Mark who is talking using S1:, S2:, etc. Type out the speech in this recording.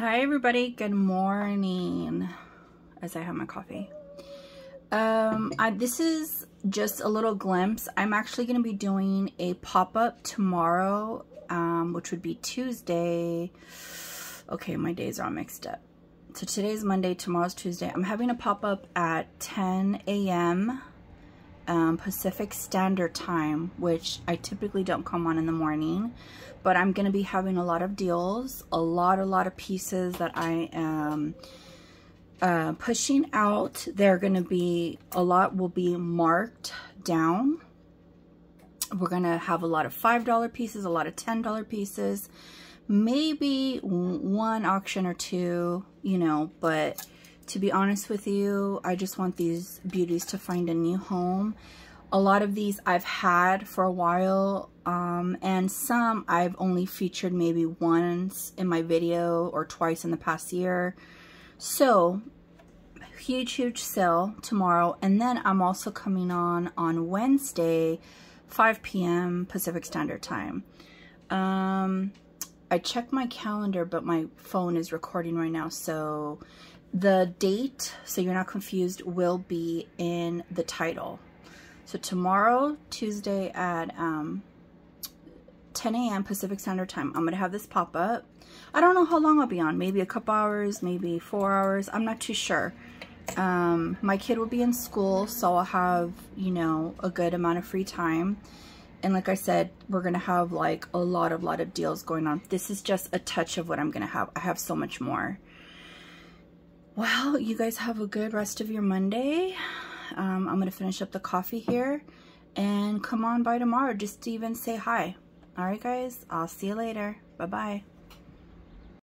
S1: Hi everybody, good morning as I have my coffee. Um, I, this is just a little glimpse. I'm actually going to be doing a pop-up tomorrow, um, which would be Tuesday. Okay, my days are all mixed up. So today's Monday, tomorrow's Tuesday. I'm having a pop-up at 10 a.m. Um, Pacific Standard Time, which I typically don't come on in the morning but I'm going to be having a lot of deals, a lot, a lot of pieces that I am uh, pushing out. They're going to be, a lot will be marked down. We're going to have a lot of $5 pieces, a lot of $10 pieces, maybe one auction or two, you know, but to be honest with you, I just want these beauties to find a new home. A lot of these I've had for a while um, and some I've only featured maybe once in my video or twice in the past year. So huge, huge sale tomorrow. And then I'm also coming on on Wednesday, 5 p.m. Pacific Standard Time. Um, I checked my calendar, but my phone is recording right now. So the date, so you're not confused, will be in the title. So tomorrow, Tuesday at um, 10 a.m. Pacific Standard Time, I'm going to have this pop up. I don't know how long I'll be on. Maybe a couple hours, maybe four hours. I'm not too sure. Um, my kid will be in school, so I'll have, you know, a good amount of free time. And like I said, we're going to have like a lot of, lot of deals going on. This is just a touch of what I'm going to have. I have so much more. Well, you guys have a good rest of your Monday um, I'm going to finish up the coffee here and come on by tomorrow just to even say hi. All right, guys, I'll see you later. Bye-bye.